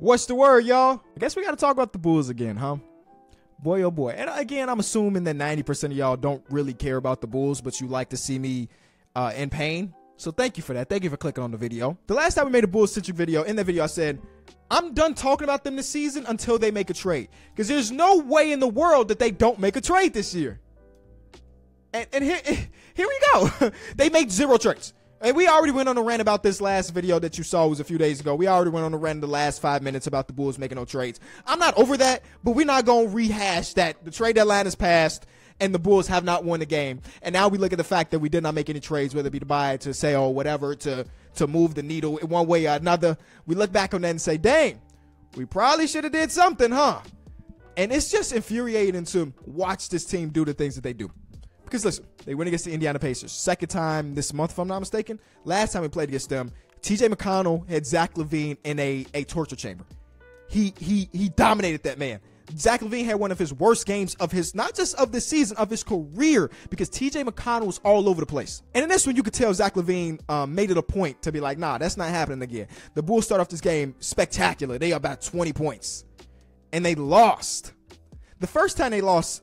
What's the word, y'all? I guess we got to talk about the Bulls again, huh? Boy, oh boy. And again, I'm assuming that 90% of y'all don't really care about the Bulls, but you like to see me uh, in pain. So thank you for that. Thank you for clicking on the video. The last time we made a Bulls centric video, in that video, I said, I'm done talking about them this season until they make a trade. Because there's no way in the world that they don't make a trade this year. And, and here, here we go. they made zero trades. And we already went on a rant about this last video that you saw was a few days ago. We already went on a rant the last five minutes about the Bulls making no trades. I'm not over that, but we're not going to rehash that. The trade deadline has passed and the Bulls have not won the game. And now we look at the fact that we did not make any trades, whether it be to buy, to sell, or whatever, to, to move the needle in one way or another. We look back on that and say, dang, we probably should have did something, huh? And it's just infuriating to watch this team do the things that they do. Because listen, they win against the Indiana Pacers. Second time this month, if I'm not mistaken. Last time we played against them, TJ McConnell had Zach LaVine in a, a torture chamber. He he he dominated that man. Zach LaVine had one of his worst games of his, not just of the season, of his career, because TJ McConnell was all over the place. And in this one, you could tell Zach LaVine um, made it a point to be like, nah, that's not happening again. The Bulls start off this game spectacular. They are about 20 points. And they lost. The first time they lost,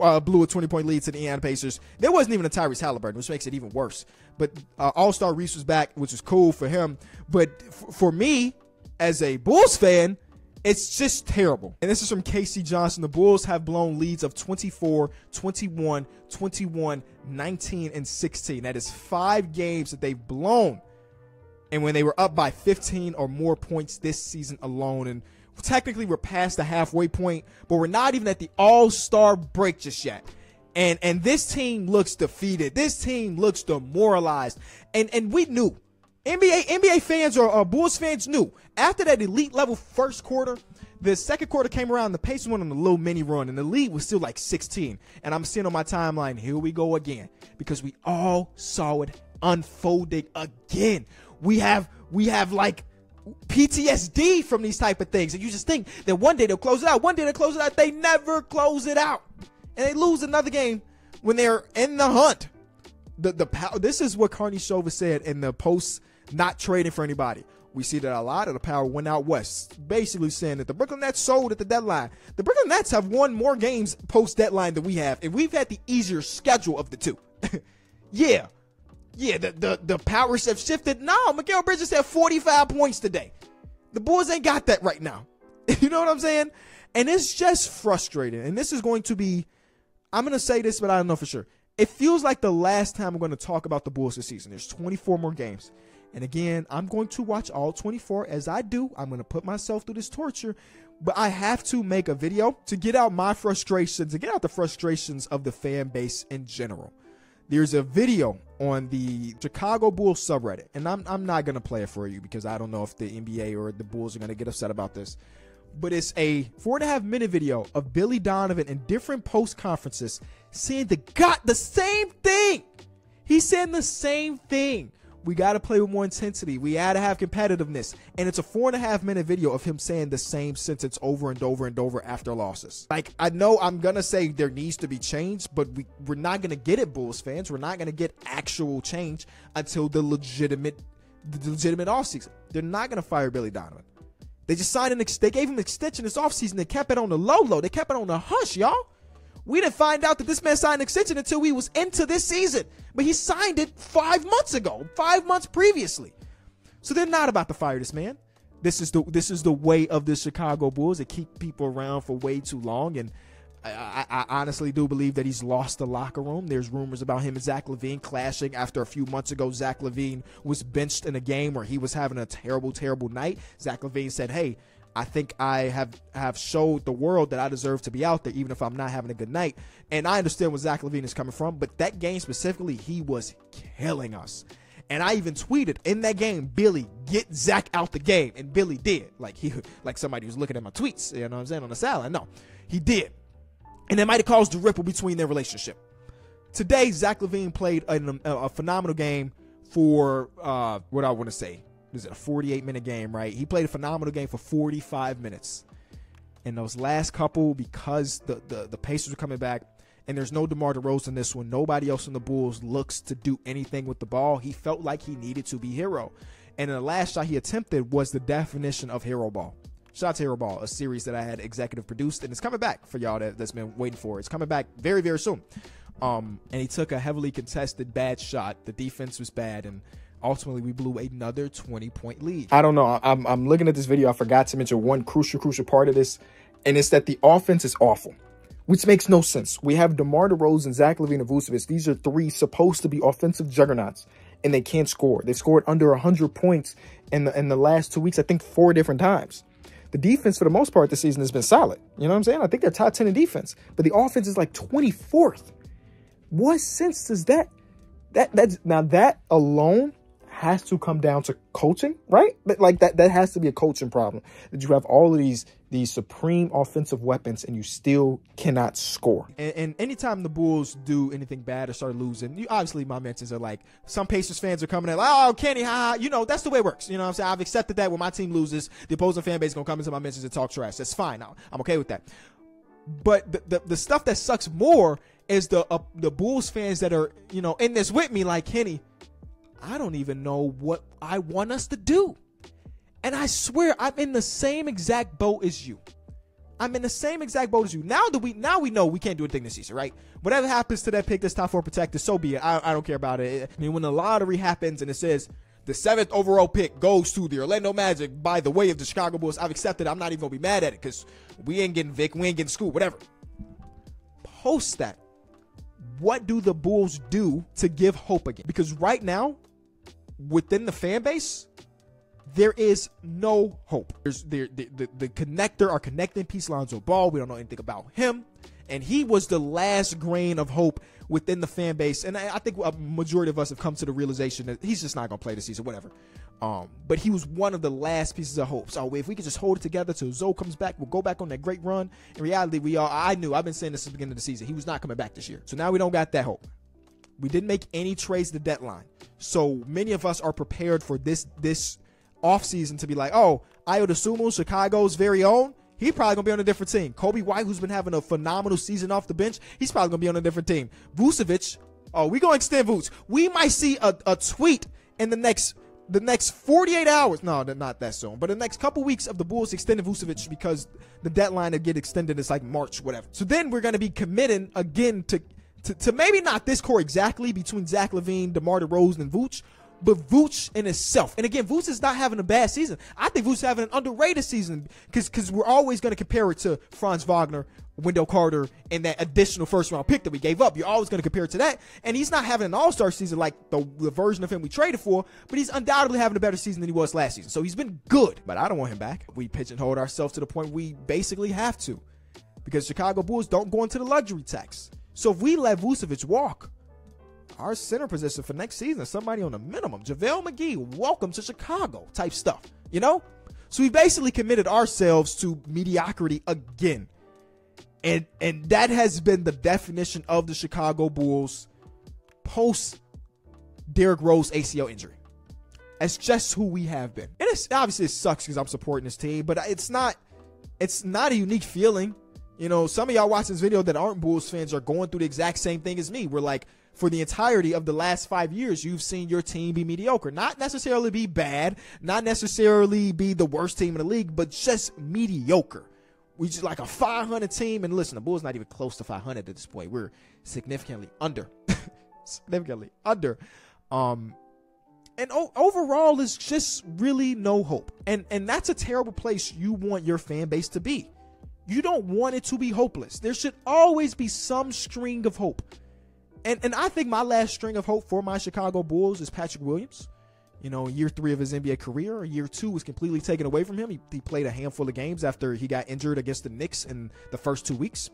uh, blew a 20 point lead to the Indiana Pacers. There wasn't even a Tyrese Haliburton, which makes it even worse. But uh, All Star Reese was back, which is cool for him. But f- for me, as a Bulls fan, it's just terrible. And this is from K.C. Johnson. The Bulls have blown leads of 24, 21, 21, 19, and 16. That is five games that they've blown. And when they were up by 15 or more points this season alone. And technically we're past the halfway point, but we're not even at the all-star break just yet. And and this team looks defeated. This team looks demoralized. And and we knew. NBA NBA fans or, or Bulls fans knew after that elite level first quarter, the second quarter came around, the Pacers went on a little mini run, and the lead was still like 16. And I'm seeing on my timeline, here we go again, because we all saw it unfolding again. We have we have like PTSD from these type of things. And you just think that one day they'll close it out. One day they'll close it out. They never close it out. And they lose another game when they're in the hunt. The the power this is what Karnisovas said in the post not trading for anybody. We see that a lot of the power went out west, basically saying that the Brooklyn Nets sold at the deadline. The Brooklyn Nets have won more games post deadline than we have, and we've had the easier schedule of the two. yeah, yeah, the, the, the powers have shifted. No, Mikal Bridges had 45 points today. The Bulls ain't got that right now. you know what I'm saying? And it's just frustrating. And this is going to be, I'm going to say this, but I don't know for sure. It feels like the last time we're going to talk about the Bulls this season. There's 24 more games. And again, I'm going to watch all 24 as I do. I'm going to put myself through this torture, but I have to make a video to get out my frustrations, to get out the frustrations of the fan base in general there's a video on the Chicago Bulls subreddit, and I'm, I'm not going to play it for you because I don't know if the NBA or the Bulls are going to get upset about this. But it's a four and a half minute video of Billy Donovan in different post conferences saying the got the same thing. He's saying the same thing. We got to play with more intensity. We got to have competitiveness. And it's a four and a half minute video of him saying the same sentence over and over and over after losses. Like, I know I'm going to say there needs to be change, but we, we're not going to get it, Bulls fans. We're not going to get actual change until the legitimate, the legitimate offseason. They're not going to fire Billy Donovan. They just signed an, ex- they gave him an extension this offseason. They kept it on the low low. They kept it on the hush, y'all. We didn't find out that this man signed an extension until we was into this season. But he signed it five months ago, five months previously. So they're not about to fire this man. This is the this is the way of the Chicago Bulls. They keep people around for way too long, and I, I, I, honestly do believe that he's lost the locker room. There's rumors about him and Zach LaVine clashing after a few months ago. Zach LaVine was benched in a game where he was having a terrible, terrible night. Zach LaVine said, "Hey, I think I have have showed the world that I deserve to be out there, even if I'm not having a good night. And I understand where Zach LaVine is coming from, but that game specifically, he was killing us. And I even tweeted in that game, Billy, get Zach out the game. And Billy did. Like he like somebody was looking at my tweets, you know what I'm saying, on the sideline. No, he did. And it might have caused a ripple between their relationship. Today, Zach LaVine played a, a, phenomenal game for uh, what I want to say was it a 48 minute game, right? He played a phenomenal game for 45 minutes. And those last couple, because the, the, the Pacers are coming back and there's no DeMar DeRozan in this one, nobody else in the Bulls looks to do anything with the ball. He felt like he needed to be hero. And the last shot he attempted was the definition of hero ball. Shout out to Hero Ball, a series that I had executive produced, and it's coming back for y'all that, that's been waiting for. It's coming back very, very soon. Um, and he took a heavily contested bad shot. The defense was bad, and ultimately we blew another 20 point lead. I don't know. I'm, I'm looking at this video. I forgot to mention one crucial, crucial part of this, and it's that the offense is awful, which makes no sense. We have DeMar DeRozan, Zach LaVine, and Vucevic. These are three supposed to be offensive juggernauts, and they can't score. They scored under 100 points in the, in the last two weeks, I think four different times. The defense, for the most part, this season has been solid. You know what I'm saying? I think they're top 10 in defense, but the offense is like 24th. What sense does that? That that's now that alone has to come down to coaching, right? But like that that has to be a coaching problem. That you have all of these these supreme offensive weapons and you still cannot score. And, and anytime the Bulls do anything bad or start losing, you obviously my mentions are like some Pacers fans are coming in like, oh Kenny, ha, you know that's the way it works. You know what I'm saying? I've accepted that when my team loses, the opposing fan base is gonna come into my mentions and talk trash. That's fine. I'm okay with that. But the, the, the stuff that sucks more is the uh, the Bulls fans that are you know in this with me, like Kenny. I don't even know what I want us to do, and I swear I'm in the same exact boat as you. I'm in the same exact boat as you. Now that we now we know we can't do anything this season, right? Whatever happens to that pick, this top four protector, so be it. I, I don't care about it. I mean, when the lottery happens and it says the seventh overall pick goes to the Orlando Magic by the way of the Chicago Bulls, I've accepted. I'm not even gonna be mad at it because we ain't getting Vic, we ain't getting Scoot, whatever. Post that what do the Bulls do to give hope again? Because right now, within the fan base, there is no hope. There's the, the, the, connector, our connecting piece, Lonzo Ball. We don't know anything about him. And he was the last grain of hope within the fan base. And I, I think a majority of us have come to the realization that he's just not going to play the season, whatever. Um, but he was one of the last pieces of hope. So if we could just hold it together till Zo comes back, we'll go back on that great run. In reality, we all I knew I've been saying this at the beginning of the season. He was not coming back this year. So now we don't got that hope. We didn't make any trades the deadline. So many of us are prepared for this this offseason to be like, oh, Ayo Dosunmu, Chicago's very own. He probably gonna be on a different team. Coby White, who's been having a phenomenal season off the bench, he's probably gonna be on a different team. Vucevic, oh, we gonna extend Vuce. We might see a, a tweet in the next the next 48 hours, no, not that soon, but the next couple weeks of the Bulls extending Vucevic because the deadline to get extended is like March, whatever. So then we're to be committing again to, to, to maybe not this core exactly between Zach LaVine, DeMar DeRozan, and Vooch, but Vooch in itself. And again, Vooch is not having a bad season. I think Vooch is having an underrated season because because we're always going to compare it to Franz Wagner, Wendell Carter, and that additional first round pick that we gave up. You're always going to compare it to that. And he's not having an all star season like the, the version of him we traded for, but he's undoubtedly having a better season than he was last season. So he's been good, but I don't want him back. We pigeonholed ourselves to the point we basically have to because Chicago Bulls don't go into the luxury tax. So if we let Vucevic walk, our center position for next season is somebody on the minimum. JaVale McGee, welcome to Chicago type stuff, you know? So we basically committed ourselves to mediocrity again. And and that has been the definition of the Chicago Bulls post Derrick Rose ACL injury. That's just who we have been. And it's obviously it sucks because I'm supporting this team, but it's not it's not a unique feeling. You know, some of y'all watching this video that aren't Bulls fans are going through the exact same thing as me. We're like, for the entirety of the last five years, you've seen your team be mediocre. Not necessarily be bad, not necessarily be the worst team in the league, but just mediocre. We just like a 500 team. And listen, the Bulls not even close to 500 at this point. We're significantly under, significantly under. Um, and o- overall, it's just really no hope. And and that's a terrible place you want your fan base to be. You don't want it to be hopeless. There should always be some string of hope. And and I think my last string of hope for my Chicago Bulls is Patrick Williams. You know, year three of his NBA career, year two was completely taken away from him. He, he played a handful of games after he got injured against the Knicks in the first two weeks.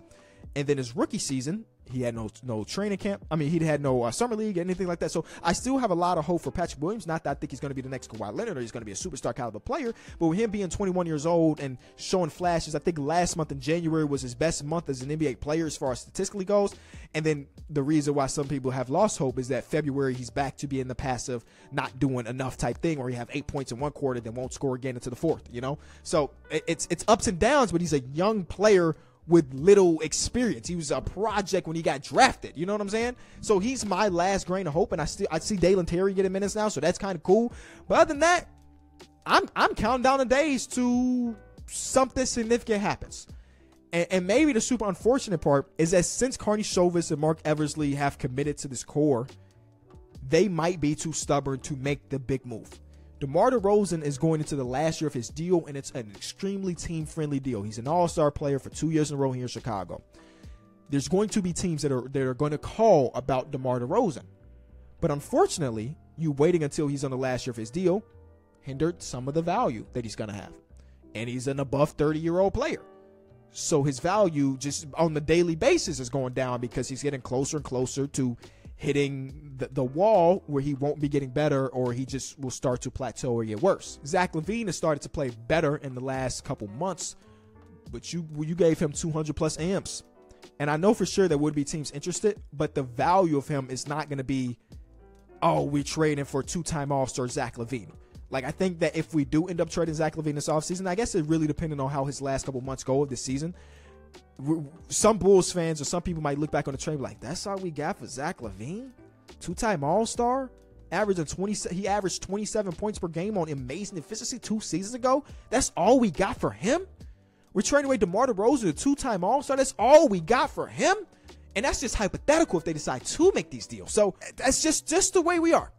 And then his rookie season, he had no no training camp. I mean, he'd had no uh, summer league, anything like that. So I still have a lot of hope for Patrick Williams. Not that I think he's going to be the next Kawhi Leonard or he's going to be a superstar caliber player, but with him being 21 years old and showing flashes, I think last month in January was his best month as an NBA player as far as statistically goes. And then the reason why some people have lost hope is that February he's back to being the passive, not doing enough type thing, where he have eight points in one quarter, then won't score again into the fourth. You know, so it's it's ups and downs, but he's a young player with little experience. He was a project when he got drafted. You know what I'm saying? So he's my last grain of hope, and I still I see Dalen Terry getting minutes now, so that's kind of cool. But other than that, I'm I'm counting down the days to something significant happens. And, and, maybe the super unfortunate part is that since Karnisovas and Marc Eversley have committed to this core, they might be too stubborn to make the big move. DeMar DeRozan is going into the last year of his deal, and it's an extremely team friendly deal. He's an all star player for two years in a row here in Chicago. There's going to be teams that are that are going to call about DeMar DeRozan. But unfortunately, you waiting until he's on the last year of his deal hindered some of the value that he's going to have. And he's an above 30 year old player. So his value just on the daily basis is going down because he's getting closer and closer to hitting the, the wall where he won't be getting better or he just will start to plateau or get worse. Zach LaVine has started to play better in the last couple months, but you you gave him 200 plus amps. And I know for sure there would be teams interested, but the value of him is not going to be, oh, we trading for two-time All-Star Zach LaVine. Like I think that if we do end up trading Zach LaVine this offseason, I guess it really depending on how his last couple months go of this season. Some Bulls fans or some people might look back on the trade like, that's all we got for Zach LaVine, two-time All-Star, averaging 20. He averaged 27 points per game on amazing efficiency two seasons ago. That's all we got for him. We're trading away DeMar DeRozan, a two-time All-Star. That's all we got for him. And that's just hypothetical if they decide to make these deals. So that's just just the way we are.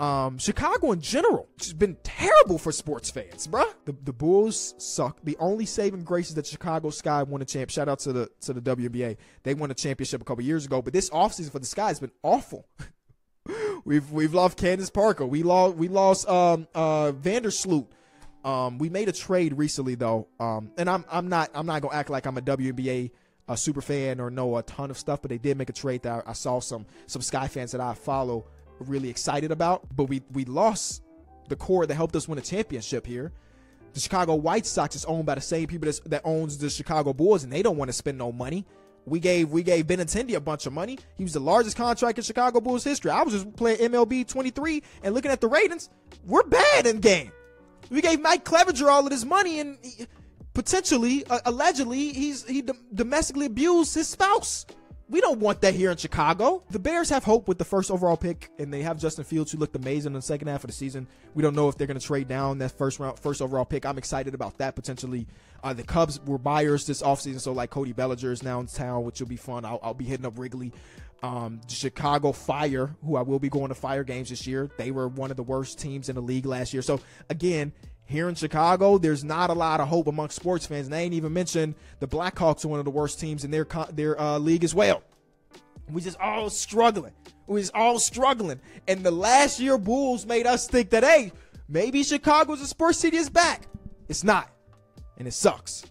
Um, Chicago in general has been terrible for sports fans, bruh. The, the Bulls suck. The only saving grace is that Chicago Sky won a champ. Shout out to the to the WNBA. They won a championship a couple years ago, but this offseason for the Sky has been awful. we've we've lost Candace Parker. We lost we lost um uh Vandersloot. Um, we made a trade recently though. Um, and I'm I'm not I'm not gonna act like I'm a WNBA a super fan or know a ton of stuff, but they did make a trade that I, I saw some some Sky fans that I follow really excited about. But we we lost the core that helped us win a championship here. The Chicago White Sox is owned by the same people that owns the Chicago Bulls, and they don't want to spend no money. We gave we gave Benintendi a bunch of money. He was the largest contract in Chicago Bulls history. I was just playing MLB 23 and looking at the ratings. We're bad in game. We gave Mike Clevinger all of this money, and potentially, uh, allegedly, he's he domestically abused his spouse. We don't want that here in Chicago. The Bears have hope with the first overall pick, and they have Justin Fields, who looked amazing in the second half of the season. We don't know if they're going to trade down that first round, first overall pick. I'm excited about that potentially. Uh, the Cubs were buyers this offseason, so like Cody Bellinger is now in town, which will be fun. I'll, I'll be hitting up Wrigley. Um, Chicago Fire, who I will be going to Fire games this year. They were one of the worst teams in the league last year. So again, here in Chicago, there's not a lot of hope among sports fans. And they ain't even mentioned the Blackhawks are one of the worst teams in their their uh, league as well. We just all struggling. We just all struggling. And the last year Bulls made us think that hey, maybe Chicago's a sports city is back. It's not, and it sucks.